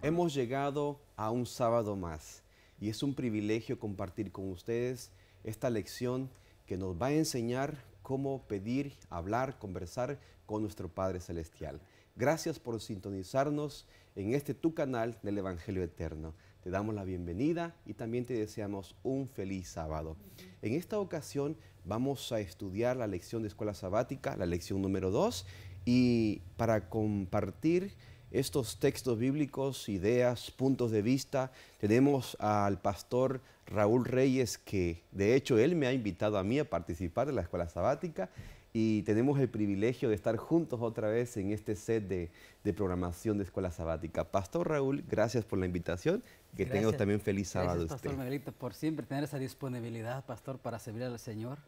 Hemos llegado a un sábado más y es un privilegio compartir con ustedes esta lección que nos va a enseñar cómo pedir, hablar, conversar con nuestro Padre Celestial. Gracias por sintonizarnos en este tu canal del Evangelio Eterno. Te damos la bienvenida y también te deseamos un feliz sábado. En esta ocasión vamos a estudiar la lección de escuela sabática, la lección número 2, y para compartir estos textos bíblicos, ideas, puntos de vista. Tenemos al pastor Raúl Reyes, que de hecho él me ha invitado a mí a participar de la escuela sabática y tenemos el privilegio de estar juntos otra vez en este set de, programación de escuela sabática. Pastor Raúl, gracias por la invitación. Que tenga también feliz sábado. Gracias, Pastor Miguelito, por siempre tener esa disponibilidad, Pastor, para servir al Señor.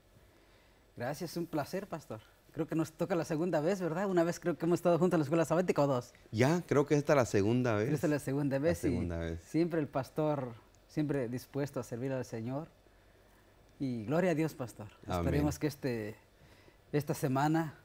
Gracias, un placer, Pastor. Creo que nos toca la segunda vez, ¿verdad? Una vez creo que hemos estado juntos en la escuela sabática o dos. Ya, creo que esta es la segunda vez. Esta es la segunda vez. segunda vez. Siempre el pastor, siempre dispuesto a servir al Señor. Y gloria a Dios, pastor. Esperemos que este, esta semana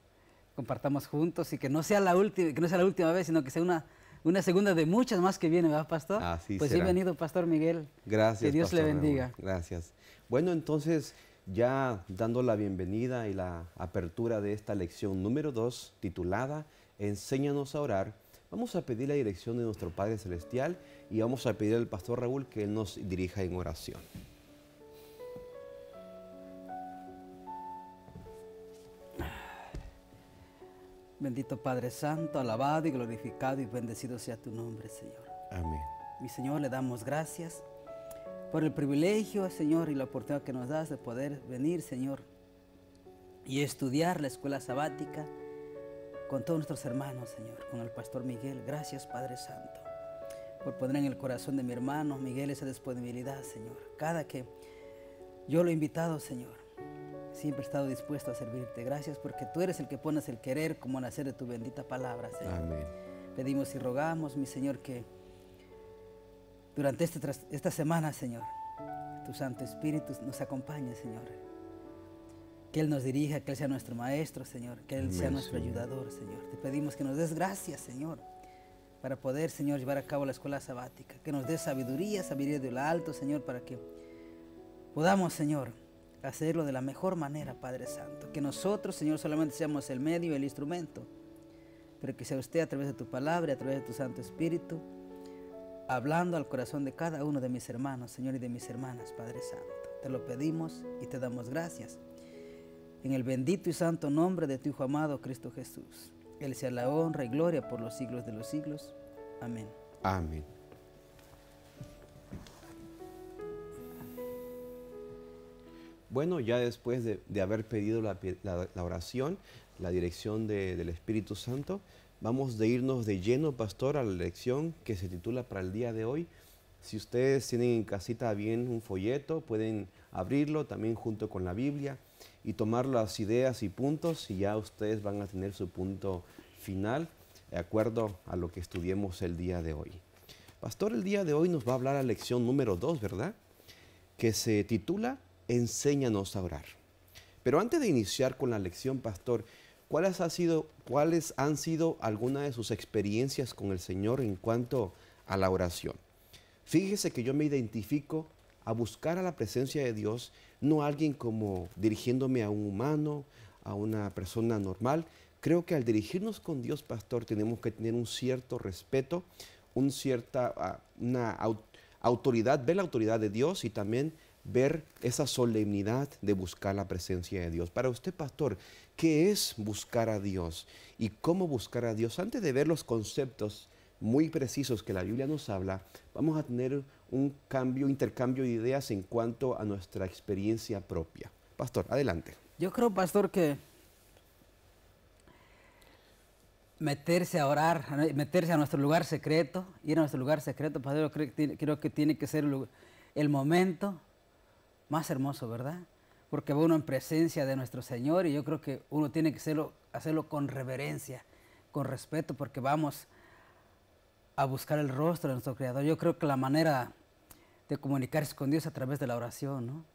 compartamos juntos y que no sea la última, que no sea la última vez, sino que sea una, una segunda de muchas más que viene, ¿verdad, pastor? Así pues bienvenido, pastor Miguel. Gracias. Que Dios le bendiga. Gracias. Bueno, entonces ya dando la bienvenida y la apertura de esta lección número 2, titulada Enséñanos a orar, vamos a pedir la dirección de nuestro Padre Celestial y vamos a pedir al Pastor Raúl que Él nos dirija en oración. Bendito Padre Santo, alabado y glorificado y bendecido sea tu nombre, Señor. Amén. Mi Señor, le damos gracias por el privilegio, Señor, y la oportunidad que nos das de poder venir, Señor, y estudiar la escuela sabática con todos nuestros hermanos, Señor, con el pastor Miguel. Gracias, Padre Santo, por poner en el corazón de mi hermano Miguel esa disponibilidad, Señor. Cada que yo lo he invitado, Señor, siempre he estado dispuesto a servirte. Gracias porque tú eres el que pones el querer como nacer de tu bendita palabra, Señor. Amén. Pedimos y rogamos, mi Señor, que durante este esta semana, Señor, tu Santo Espíritu nos acompañe, Señor. Que Él nos dirija, que Él sea nuestro Maestro, Señor, que Él sea nuestro ayudador, Señor. Te pedimos que nos des gracias, Señor, para poder, Señor, llevar a cabo la escuela sabática. Que nos des sabiduría, sabiduría de lo alto, Señor, para que podamos, Señor, hacerlo de la mejor manera, Padre Santo. Que nosotros, Señor, solamente seamos el medio, el instrumento, pero que sea usted a través de tu palabra, a través de tu Santo Espíritu, hablando al corazón de cada uno de mis hermanos, Señor, y de mis hermanas, Padre Santo. Te lo pedimos y te damos gracias. En el bendito y santo nombre de tu Hijo amado, Cristo Jesús. Él sea la honra y gloria por los siglos de los siglos. Amén. Amén. Bueno, ya después de, haber pedido la, oración, la dirección del Espíritu Santo, Vamos de irnos de lleno, pastor, a la lección que se titula para el día de hoy. Si ustedes tienen en casita bien un folleto, pueden abrirlo también junto con la Biblia y tomar las ideas y puntos y ya ustedes van a tener su punto final de acuerdo a lo que estudiemos el día de hoy. Pastor, el día de hoy nos va a hablar la lección número 2, ¿verdad? Que se titula Enséñanos a orar. Pero antes de iniciar con la lección, pastor, ¿Cuáles, sido, ¿Cuáles han sido algunas de sus experiencias con el Señor en cuanto a la oración? Fíjese que yo me identifico a buscar a la presencia de Dios, no a alguien como dirigiéndome a un humano, a una persona normal. Creo que al dirigirnos con Dios, pastor, tenemos que tener un cierto respeto, un cierta, ah, una autoridad, ver la autoridad de Dios y también ver esa solemnidad de buscar la presencia de Dios. Para usted, pastor, ¿qué es buscar a Dios? ¿Y cómo buscar a Dios? Antes de ver los conceptos muy precisos que la Biblia nos habla, vamos a tener un cambio, intercambio de ideas en cuanto a nuestra experiencia propia. Pastor, adelante. Yo creo, pastor, que meterse a orar, meterse a nuestro lugar secreto, ir a nuestro lugar secreto, pastor, creo, que tiene que ser el momento más hermoso, ¿verdad? Porque va uno en presencia de nuestro Señor y yo creo que uno tiene que hacerlo, hacerlo con reverencia, con respeto, porque vamos a buscar el rostro de nuestro Creador. Yo creo que la manera de comunicarse con Dios a través de la oración, ¿no?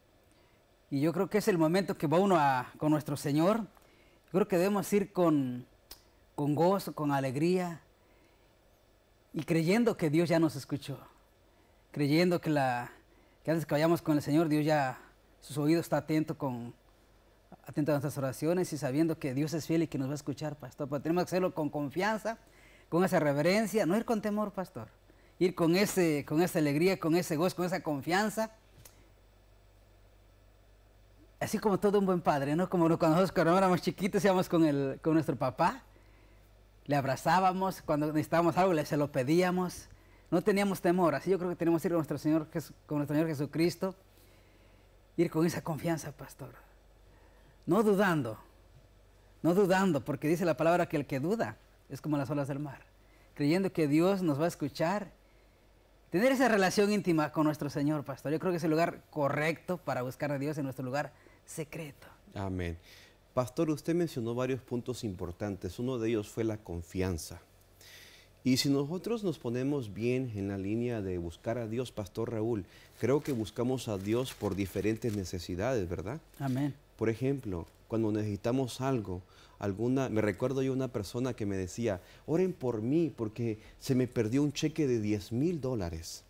Y yo creo que es el momento que va uno a, con nuestro Señor. Yo creo que debemos ir con, con gozo, con alegría. y creyendo que Dios ya nos escuchó, creyendo que, la, que antes que vayamos con el Señor, Dios ya, sus oídos está atento, con, atento a nuestras oraciones y sabiendo que Dios es fiel y que nos va a escuchar, pastor. Pero tenemos que hacerlo con confianza, con esa reverencia, no ir con temor, pastor. Ir con, ese, con esa alegría, con ese gozo, con esa confianza. Así como todo un buen padre, ¿no? Como cuando nosotros cuando éramos chiquitos íbamos con, el, con nuestro papá le abrazábamos, cuando necesitábamos algo le se lo pedíamos, no teníamos temor, así yo creo que tenemos que ir con nuestro Señor, con nuestro Señor Jesucristo, ir con esa confianza, pastor, no dudando, no dudando, porque dice la palabra que el que duda es como las olas del mar, creyendo que Dios nos va a escuchar, tener esa relación íntima con nuestro Señor, pastor, yo creo que es el lugar correcto para buscar a Dios en nuestro lugar secreto. Amén. Pastor, usted mencionó varios puntos importantes. Uno de ellos fue la confianza. Y si nosotros nos ponemos bien en la línea de buscar a Dios, Pastor Raúl, creo que buscamos a Dios por diferentes necesidades, ¿verdad? Amén. Por ejemplo, cuando necesitamos algo, alguna, me recuerdo yo una persona que me decía, oren por mí porque se me perdió un cheque de 10 mil dólares.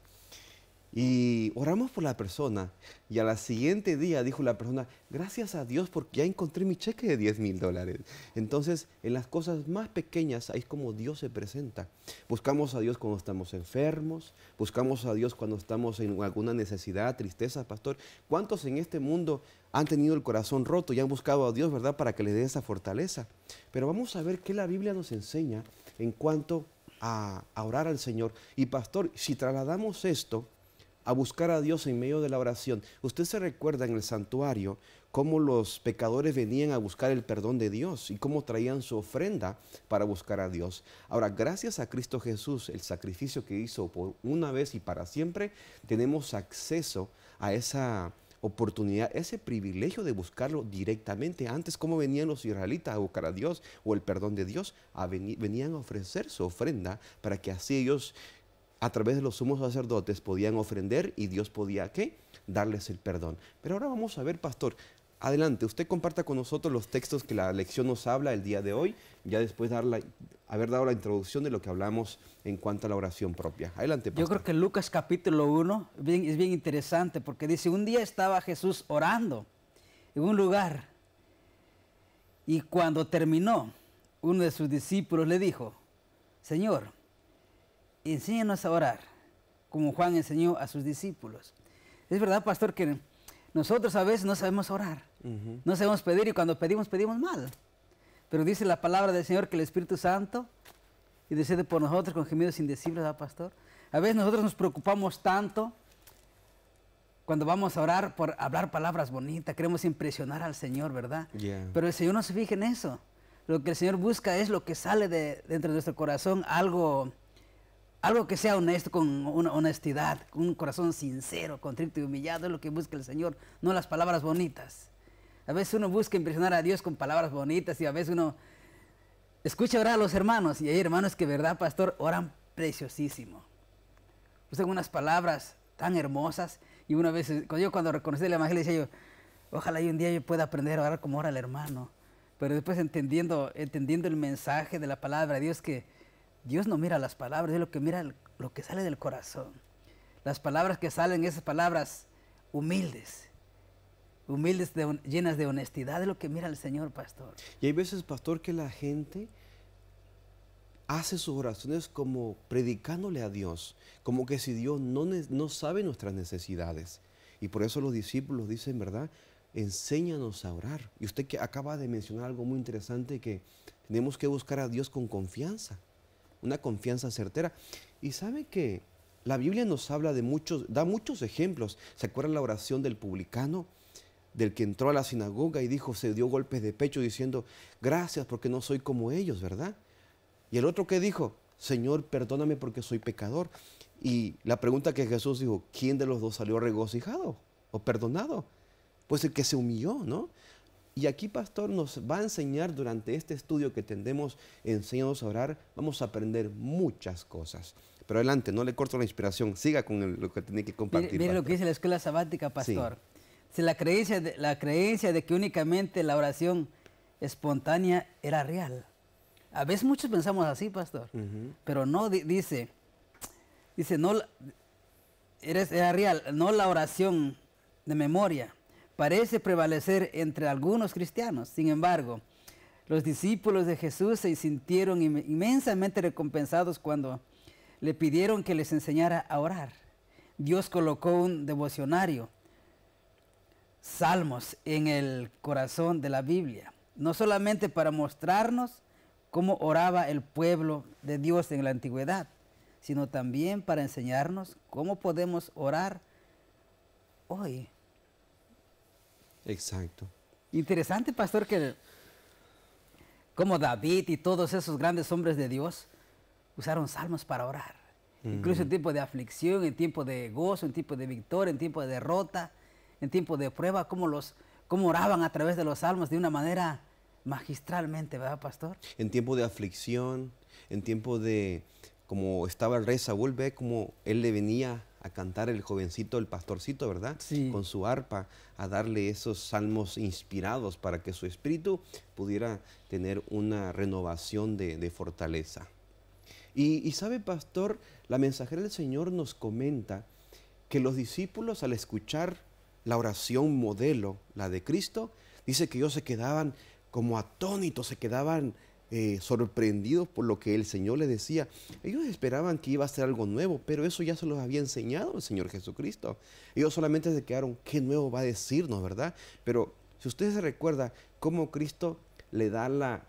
Y oramos por la persona. Y a la siguiente día dijo la persona, gracias a Dios porque ya encontré mi cheque de 10 mil dólares. Entonces, en las cosas más pequeñas, ahí es como Dios se presenta. Buscamos a Dios cuando estamos enfermos, buscamos a Dios cuando estamos en alguna necesidad, tristeza, pastor. ¿Cuántos en este mundo han tenido el corazón roto y han buscado a Dios, verdad, para que le dé esa fortaleza? Pero vamos a ver qué la Biblia nos enseña en cuanto a, a orar al Señor. Y pastor, si trasladamos esto a buscar a Dios en medio de la oración. Usted se recuerda en el santuario cómo los pecadores venían a buscar el perdón de Dios y cómo traían su ofrenda para buscar a Dios. Ahora, gracias a Cristo Jesús, el sacrificio que hizo por una vez y para siempre, tenemos acceso a esa oportunidad, ese privilegio de buscarlo directamente. Antes, ¿cómo venían los israelitas a buscar a Dios o el perdón de Dios? venían a ofrecer su ofrenda para que así ellos a través de los sumos sacerdotes podían ofrender y Dios podía, ¿qué? Darles el perdón. Pero ahora vamos a ver, pastor, adelante, usted comparta con nosotros los textos que la lección nos habla el día de hoy, ya después de haber dado la introducción de lo que hablamos en cuanto a la oración propia. Adelante, pastor. Yo creo que Lucas capítulo 1 es bien interesante porque dice, un día estaba Jesús orando en un lugar y cuando terminó, uno de sus discípulos le dijo, Señor, enséñanos a orar, como Juan enseñó a sus discípulos. Es verdad, pastor, que nosotros a veces no sabemos orar, no sabemos pedir y cuando pedimos, pedimos mal. Pero dice la palabra del Señor que el Espíritu Santo y decide por nosotros con gemidos indecibles, ¿verdad, pastor? A veces nosotros nos preocupamos tanto cuando vamos a orar por hablar palabras bonitas, queremos impresionar al Señor, ¿verdad? Pero el Señor no se fija en eso. Lo que el Señor busca es lo que sale de dentro de nuestro corazón, algo algo que sea honesto, con una honestidad, con un corazón sincero, contrito y humillado, es lo que busca el Señor, no las palabras bonitas. A veces uno busca impresionar a Dios con palabras bonitas y a veces uno escucha orar a los hermanos y hay hermanos que, verdad, pastor, oran preciosísimo. Usan unas palabras tan hermosas y una vez, yo cuando reconocí el Evangelio decía yo, ojalá un día yo pueda aprender a orar como ora el hermano. Pero después entendiendo, entendiendo el mensaje de la palabra de Dios que Dios no mira las palabras, es lo que mira lo que sale del corazón. Las palabras que salen, esas palabras humildes, humildes, llenas de honestidad, es lo que mira el Señor, pastor. Y hay veces, pastor, que la gente hace sus oraciones como predicándole a Dios, como que si Dios no, no sabe nuestras necesidades. Y por eso los discípulos dicen, ¿verdad? Enséñanos a orar. Y usted que acaba de mencionar algo muy interesante, que tenemos que buscar a Dios con confianza una confianza certera. Y sabe que la Biblia nos habla de muchos, da muchos ejemplos. ¿Se acuerdan la oración del publicano? Del que entró a la sinagoga y dijo, se dio golpes de pecho diciendo, gracias porque no soy como ellos, ¿verdad? Y el otro que dijo, Señor, perdóname porque soy pecador. Y la pregunta que Jesús dijo, ¿quién de los dos salió regocijado o perdonado? Pues el que se humilló, ¿no? Y aquí, pastor, nos va a enseñar durante este estudio que tendemos enseñados a orar, vamos a aprender muchas cosas. Pero adelante, no le corto la inspiración, siga con lo que tiene que compartir. Mire, lo que dice la escuela sabática, pastor. Si la, creencia de, la creencia de que únicamente la oración espontánea era real. A veces muchos pensamos así, pastor, pero no dice, Dice, no, eres, era real, no la oración de memoria. Parece prevalecer entre algunos cristianos. Sin embargo, los discípulos de Jesús se sintieron inmensamente recompensados cuando le pidieron que les enseñara a orar. Dios colocó un devocionario, salmos, en el corazón de la Biblia, no solamente para mostrarnos cómo oraba el pueblo de Dios en la antigüedad, sino también para enseñarnos cómo podemos orar hoy. Exacto. Interesante, pastor, que como David y todos esos grandes hombres de Dios usaron salmos para orar. Incluso en tiempo de aflicción, en tiempo de gozo, en tiempo de victoria, en tiempo de derrota, en tiempo de prueba, cómo, los, cómo oraban a través de los salmos de una manera magistralmente, ¿verdad, pastor? En tiempo de aflicción, en tiempo de, como estaba el rey Saúl, ve como él le venía a cantar el jovencito, el pastorcito, ¿verdad? Sí. Con su arpa, a darle esos salmos inspirados para que su espíritu pudiera tener una renovación de, fortaleza. Y, y, sabe, pastor, la mensajera del Señor nos comenta que los discípulos al escuchar la oración modelo, la de Cristo, dice que ellos se quedaban como atónitos, se quedaban eh, sorprendidos por lo que el Señor les decía. Ellos esperaban que iba a ser algo nuevo, pero eso ya se los había enseñado el Señor Jesucristo. Ellos solamente se quedaron, ¿qué nuevo va a decirnos, verdad? Pero si usted se recuerda cómo Cristo le da la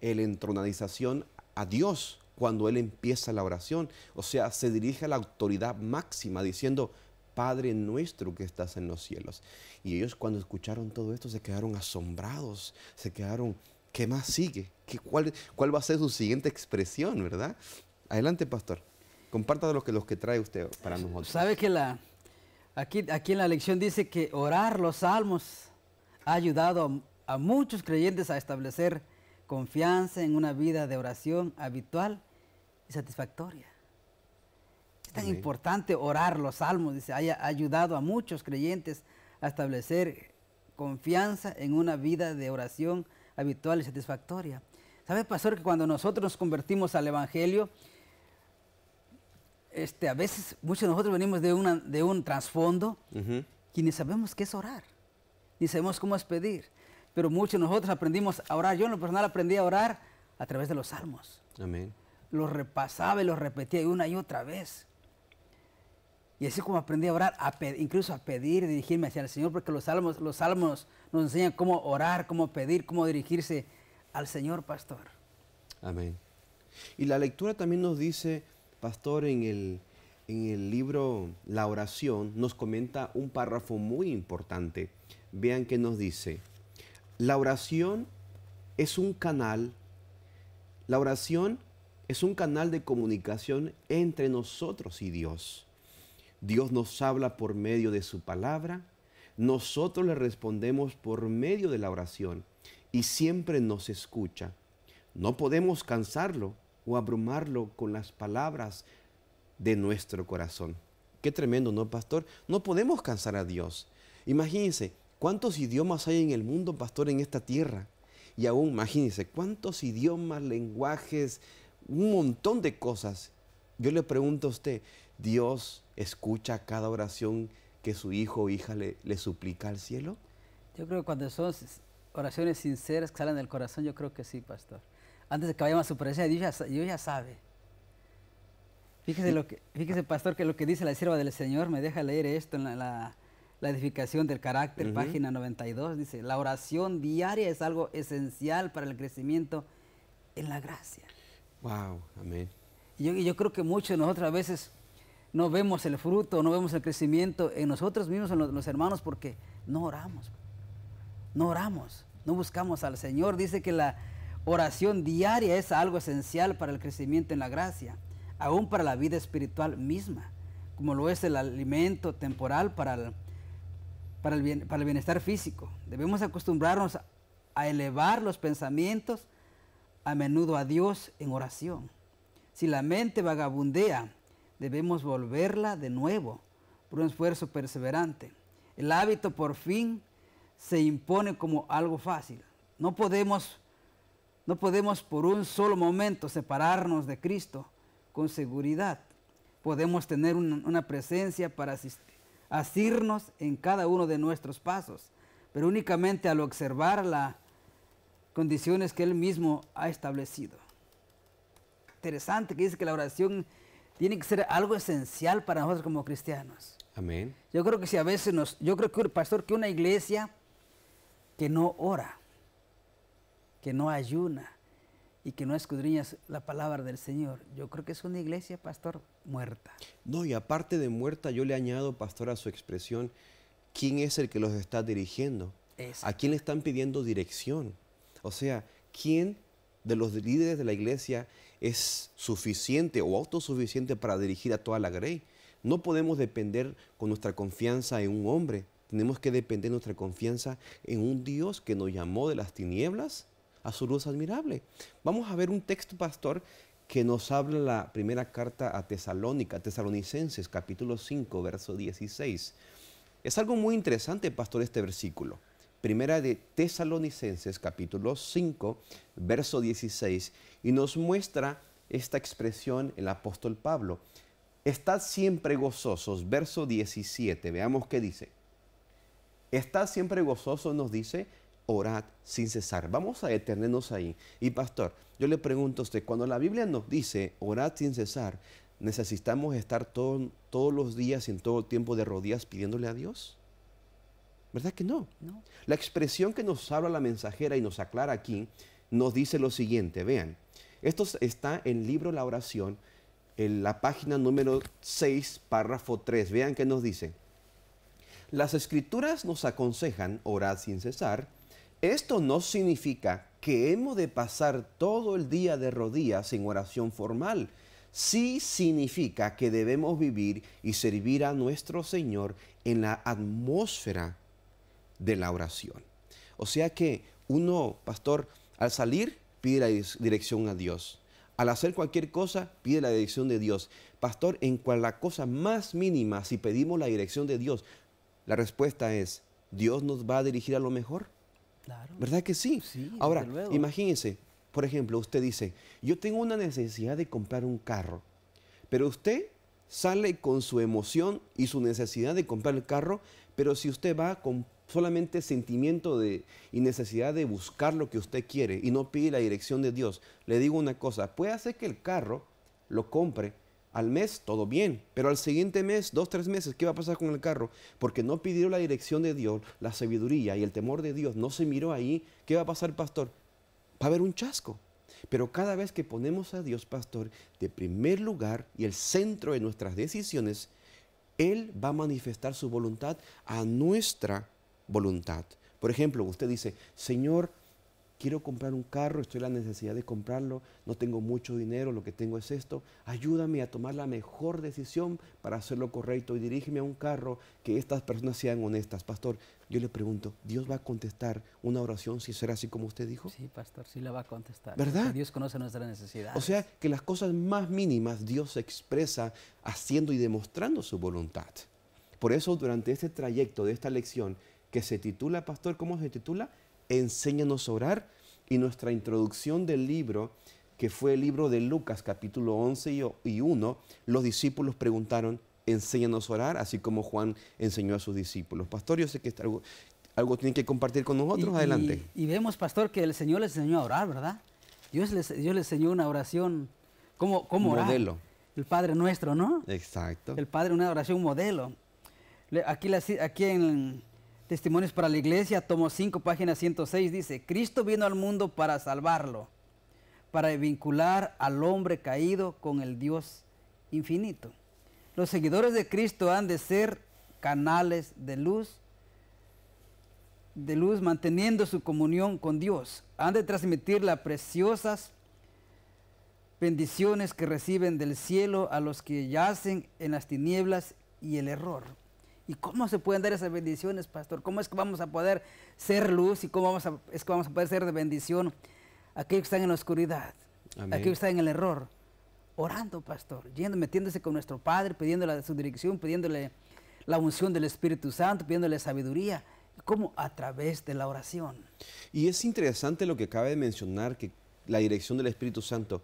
el entronadización a Dios cuando Él empieza la oración, o sea, se dirige a la autoridad máxima diciendo, Padre nuestro que estás en los cielos. Y ellos cuando escucharon todo esto se quedaron asombrados, se quedaron ¿Qué más sigue? ¿Qué, cuál, ¿Cuál va a ser su siguiente expresión, verdad? Adelante, pastor. Comparta lo que, los que trae usted para nosotros. Sabe que la, aquí, aquí en la lección dice que orar los salmos ha ayudado a, muchos creyentes a establecer confianza en una vida de oración habitual y satisfactoria. Es tan importante orar los salmos, dice, haya ayudado a muchos creyentes a establecer confianza en una vida de oración habitual y satisfactoria. ¿Sabe, pastor, que cuando nosotros nos convertimos al Evangelio, este, a veces muchos de nosotros venimos de, una, de un trasfondo y ni sabemos qué es orar, ni sabemos cómo es pedir. Pero muchos de nosotros aprendimos a orar. Yo en lo personal aprendí a orar a través de los salmos. Amén. Los repasaba y los repetía una y otra vez. Y así como aprendí a orar, incluso a pedir dirigirme hacia el Señor, porque los salmos, los salmos nos enseñan cómo orar, cómo pedir, cómo dirigirse al Señor, pastor. Amén. Y la lectura también nos dice, pastor, en el, en el libro La oración, nos comenta un párrafo muy importante. Vean que nos dice, la oración es un canal, la oración es un canal de comunicación entre nosotros y Dios. Dios nos habla por medio de su palabra, nosotros le respondemos por medio de la oración y siempre nos escucha. No podemos cansarlo o abrumarlo con las palabras de nuestro corazón. Qué tremendo, ¿no, pastor? No podemos cansar a Dios. Imagínense, ¿cuántos idiomas hay en el mundo, pastor, en esta tierra? Y aún, imagínense, ¿cuántos idiomas, lenguajes, un montón de cosas? Yo le pregunto a usted, ¿Dios escucha cada oración que su hijo o hija le, suplica al cielo? Yo creo que cuando son oraciones sinceras que salen del corazón, yo creo que sí, pastor. Antes de que vayamos a su presencia, Dios ya, ya sabe. Fíjese, lo que, fíjese, pastor, que lo que dice la sierva del Señor, me deja leer esto en la, edificación del carácter, página 92, dice, la oración diaria es algo esencial para el crecimiento en la gracia. Wow, amén. Y yo, yo creo que muchos de nosotros a veces no vemos el fruto, no vemos el crecimiento en nosotros mismos, en los, hermanos, porque no oramos. No oramos, no buscamos al Señor. Dice que la oración diaria es algo esencial para el crecimiento en la gracia, aún para la vida espiritual misma, como lo es el alimento temporal para el, para el, para el bienestar físico. Debemos acostumbrarnos a elevar los pensamientos a menudo a Dios en oración. Si la mente vagabundea, debemos volverla de nuevo por un esfuerzo perseverante. El hábito por fin se impone como algo fácil. No podemos, no podemos por un solo momento separarnos de Cristo con seguridad. podemos tener una presencia para asirnos en cada uno de nuestros pasos, pero únicamente al observar las condiciones que Él mismo ha establecido. Interesante que dice que la oración tiene que ser algo esencial para nosotros como cristianos. Amén. Yo creo que si a veces nos, yo creo que pastor, que una iglesia que no ora, que no ayuna y que no escudriña la palabra del Señor, yo creo que es una iglesia, pastor, muerta. No, y aparte de muerta, yo le añado, pastor, a su expresión, ¿quién es el que los está dirigiendo? ¿A quién le están pidiendo dirección? O sea, ¿quién de los líderes de la iglesia es suficiente o autosuficiente para dirigir a toda la grey? No podemos depender con nuestra confianza en un hombre. Tenemos que depender nuestra confianza en un Dios que nos llamó de las tinieblas a su luz admirable. Vamos a ver un texto, pastor, que nos habla la primera carta a Tesalónica, Tesalonicenses, capítulo 5, verso 16. Es algo muy interesante, pastor, este versículo. Primera de Tesalonicenses, capítulo 5, verso 16, y nos muestra esta expresión el apóstol Pablo. Estad siempre gozosos, verso 17, veamos qué dice. Estad siempre gozosos, nos dice, orad sin cesar. Vamos a detenernos ahí. Y pastor, yo le pregunto a usted, cuando la Biblia nos dice orad sin cesar, ¿necesitamos estar todos los días y en todo el tiempo de rodillas pidiéndole a Dios? ¿Verdad que no? no? La expresión que nos habla la mensajera y nos aclara aquí nos dice lo siguiente, vean, esto está en el libro La oración, en la página número 6, párrafo 3. Vean qué nos dice. Las escrituras nos aconsejan orar sin cesar. Esto no significa que hemos de pasar todo el día de rodillas en oración formal. Sí significa que debemos vivir y servir a nuestro Señor en la atmósfera de la oración. O sea que uno, pastor, al salir pide la dirección a Dios. Al hacer cualquier cosa, pide la dirección de Dios. Pastor, en cual la cosa más mínima, si pedimos la dirección de Dios, la respuesta es, ¿Dios nos va a dirigir a lo mejor? ¿Verdad que sí? Ahora, imagínense, por ejemplo, usted dice, yo tengo una necesidad de comprar un carro, pero usted sale con su emoción y su necesidad de comprar el carro, pero si usted va con solamente sentimiento de, y necesidad de buscar lo que usted quiere y no pide la dirección de Dios, le digo una cosa, puede hacer que el carro lo compre al mes, todo bien, pero al siguiente mes, dos, tres meses, ¿qué va a pasar con el carro? Porque no pidió la dirección de Dios, la sabiduría y el temor de Dios, no se miró ahí, ¿qué va a pasar, pastor? Va a haber un chasco. Pero cada vez que ponemos a Dios, pastor, de primer lugar y el centro de nuestras decisiones, Él va a manifestar su voluntad a nuestra voluntad. Por ejemplo, usted dice, Señor, quiero comprar un carro, estoy en la necesidad de comprarlo, no tengo mucho dinero, lo que tengo es esto, ayúdame a tomar la mejor decisión para hacerlo correcto y dirígeme a un carro que estas personas sean honestas. Pastor, yo le pregunto, ¿Dios va a contestar una oración si será así como usted dijo? Sí, pastor, sí la va a contestar. ¿Verdad? Dios conoce nuestra necesidad. O sea, que las cosas más mínimas Dios expresa haciendo y demostrando su voluntad. Por eso durante este trayecto de esta lección, que se titula, pastor, ¿cómo se titula? Enséñanos a orar. Y nuestra introducción del libro, que fue el libro de Lucas capítulo 11 y 1, los discípulos preguntaron, enséñanos a orar, así como Juan enseñó a sus discípulos. Pastor, yo sé que algo, algo tienen que compartir con nosotros. Adelante. Y, vemos, pastor, que el Señor les enseñó a orar, ¿verdad? Dios les, Dios les enseñó una oración, ¿cómo, cómo orar? Modelo. El Padre nuestro, ¿no? Exacto. El Padre, una oración modelo. Aquí, aquí en Testimonios para la Iglesia, tomo 5, página 106, dice, Cristo vino al mundo para salvarlo, para vincular al hombre caído con el Dios infinito. Los seguidores de Cristo han de ser canales de luz, de luz manteniendo su comunión con Dios. Han de transmitir las preciosas bendiciones que reciben del cielo a los que yacen en las tinieblas y el error. ¿Y cómo se pueden dar esas bendiciones, pastor? ¿Cómo es que vamos a poder ser luz y cómo vamos a, es que vamos a poder ser de bendición a aquellos que están en la oscuridad, a aquellos que están en el error? Orando, pastor, yendo, metiéndose con nuestro Padre, pidiéndole su dirección, pidiéndole la unción del Espíritu Santo, pidiéndole sabiduría. ¿Cómo? A través de la oración. Y es interesante lo que acaba de mencionar, que la dirección del Espíritu Santo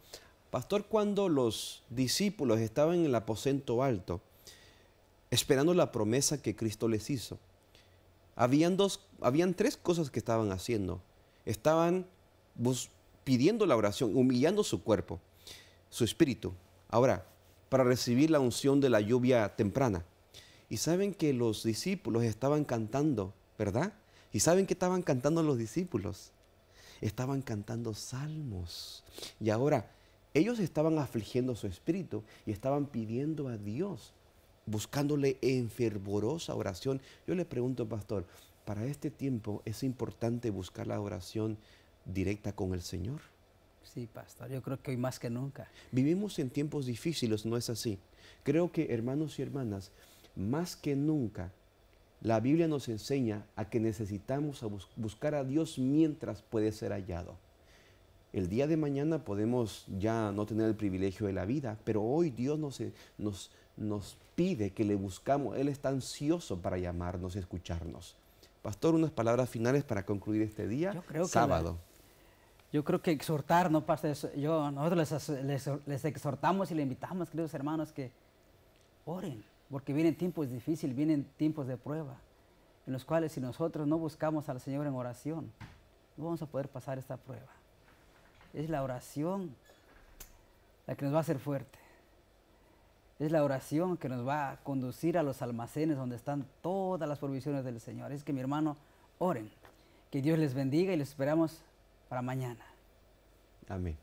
Pastor, cuando los discípulos estaban en el aposento alto, esperando la promesa que Cristo les hizo, habían, dos, habían tres cosas que estaban haciendo. Estaban pidiendo la oración, humillando su cuerpo, su espíritu. Ahora, para recibir la unción de la lluvia temprana. Y saben que los discípulos estaban cantando, ¿verdad? ¿Y saben que estaban cantando los discípulos? Estaban cantando salmos. Y ahora, ellos estaban afligiendo su espíritu y estaban pidiendo a Dios, buscándole en fervorosa oración. Yo le pregunto, pastor, para este tiempo es importante buscar la oración directa con el Señor. Sí, pastor, yo creo que hoy más que nunca. Vivimos en tiempos difíciles, ¿no es así? Creo que, hermanos y hermanas, más que nunca, la Biblia nos enseña a que necesitamos buscar a Dios mientras puede ser hallado. El día de mañana podemos ya no tener el privilegio de la vida, pero hoy Dios nos, nos, nos pide que le buscamos. Él está ansioso para llamarnos, escucharnos. Pastor, unas palabras finales para concluir este día, yo creo sábado. yo creo que exhortar, no pasa eso. Yo, nosotros les, les, exhortamos y le invitamos, queridos hermanos, que oren, porque vienen tiempos difíciles, vienen tiempos de prueba, en los cuales si nosotros no buscamos al Señor en oración, no vamos a poder pasar esta prueba. Es la oración la que nos va a hacer fuerte. Es la oración que nos va a conducir a los almacenes donde están todas las provisiones del Señor. Es que mi hermano, oren. Que Dios les bendiga y les esperamos para mañana. Amén.